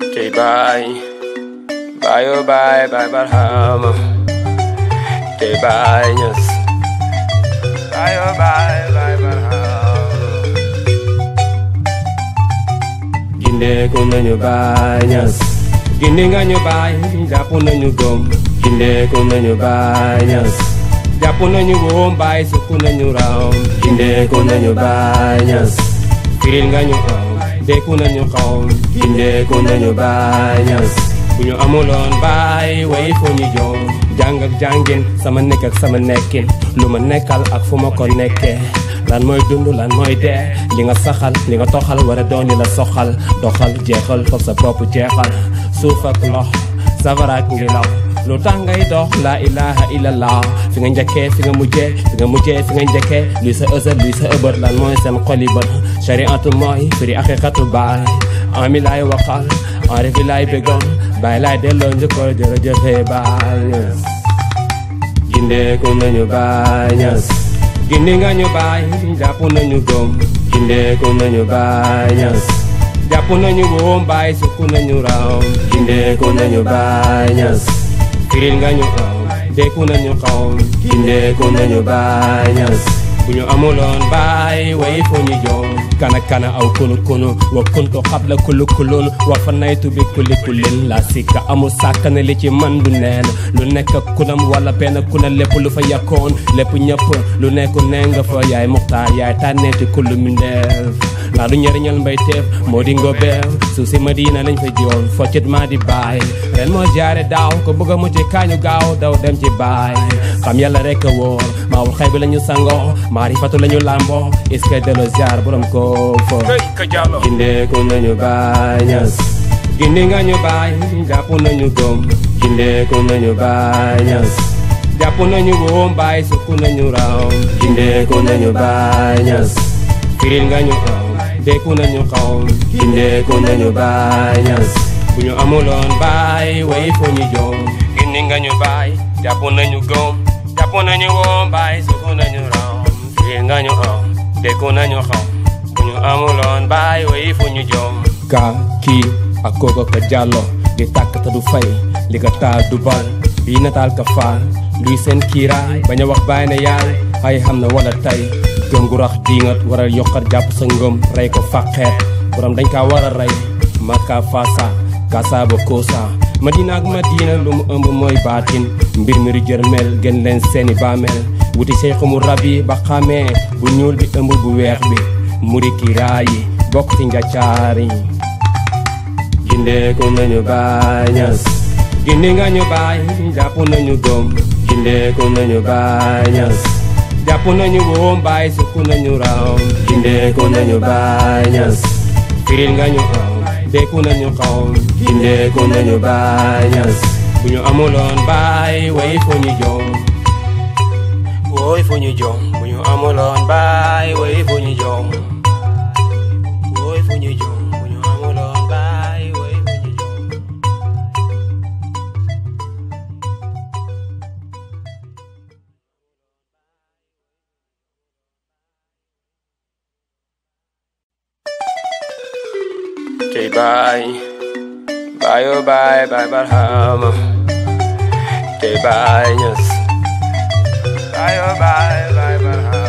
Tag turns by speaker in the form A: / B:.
A: thế bay bay ở bay bay vào hàm thế bay nhớ bay ở bay bye Bye oh bye bye bye ham J bye yes. Bye oh bye bye bye ham Ginde kumenyo bye yes. Ginde nganyo bye Japono nyugom Ginde kumenyo bye yes Japono nyugom bye sukuno nyuram Ginde kumenyo bye yes. Kirin nganyo bye firil nga ñu aw deeku nañu xaw gindeeku nañu baay ñas. Bu ñu amuloon baay way fu ñu joom. Jàng ak jàngin sama nekk ak sama nekkin. Lu ma nekkal ak fu ma ko nekkee. Lan mooy dund lan mooy dee? Li nga saxal li nga toxal war a doon li la soxal. Doxal jeexal foofu sa bopp jeexal. Suuf ak lox safaraak ngelaw. Lu tax dox la ilaha illallah. Fi nga njëkkee fi nga mujjee fi nga mujjee fi nga njëkkee. Luy sa ësët luy lan mooy seen xoli bët? Shariatu mooy firi aqiqatu baay. Ami laay waxal enrefi laay bégoon baay laay delloo njëkkoor jërëjëfee baay gindeeku nañu baay ñas. Gindi nga ñu baay jàpp nañu gom gindeeku nañu baay ñas. Jàpp nañu woom baay na nañu raam. Gindeeku firil nga ñu aw deeku nañu xaw gindeeku nañu baay ñas bu ñu amuloon baay way fu ñu joom kana kana aw kunu kunu wa kuntu xabla kulu kulun wa fa naytu bi kuli la sikka amul sàkkane li ci man du neen. Lu nekk kunam wala benn kuna lépp lu fa yakkoon. Lépp ñëpp lu nekk nee nga fa yaay muxtaar yaay tànneeti kullu mi ndeef naa du njëriñal mbay teef moo di ngobeew suuf si madina lañ fa jiwoon foccit maa di baay ren moo jaare daaw ko bëgg a mucc kaañu gaaw daw dem ci baay xam yàlla rek a wóor maawul xay bi la ñu sangoo maarifatu la ñu làmboo iske delo ziar borom ko fo. Gindeeku nañu baay ñas gindi nga ñu baay jàpp nañu gom. Gindeeku nañu baay ñas jàpp nañu woom baay sukk nañu raw gindeeku nañu baay ñas firil nga ñu aw deeku nañu xaw gindeeku nañu baay ñas bu ñu amuloon baay way fu ñu joom gindi nga ñu baay jàpp nañu gom jàpp nañu woom baay sukk nañu firil nga ñu aw deeku nañu xaw bu ñu amuloon baay way fu ñu joom ka kii ak kooka ka jàllo di tàkk te du fay li taal du ka faal luy seen kiiraay bañ a wax baay ne yaay ay xam na wala tey gëm gu rax diingat waral yokkat jàpp sa ngëm rey ko fàqeet borom dañ kaa war a rey makka fasa kasa ba koosa madina ak madina lu mu ëmb mooy baatin mbir mi ru jërmel gën leen seeni baamel wuti seyxu mu rab yi ba xamee bu ñuul bi ëmb bu weex bi. Muri kiiraay yi bokk ci njaccaar yi gindeeku nañu baay ñas gindi nga ñu baay jàpp nañu gom gindeeku nañu baay japono nyu bomba isu kuno nyu raum kinde kuno nyu banyas firin ga nyu raum de kuno nyu kaum kinde kuno nyu banyas kunyo amulon bai wei fonyu jom wei fonyu jom kunyo amulon bai wei fonyu jom wei fonyu jom J bye. Bye oh bye bye bye ham. Bye yes. Bye oh bye bye bye.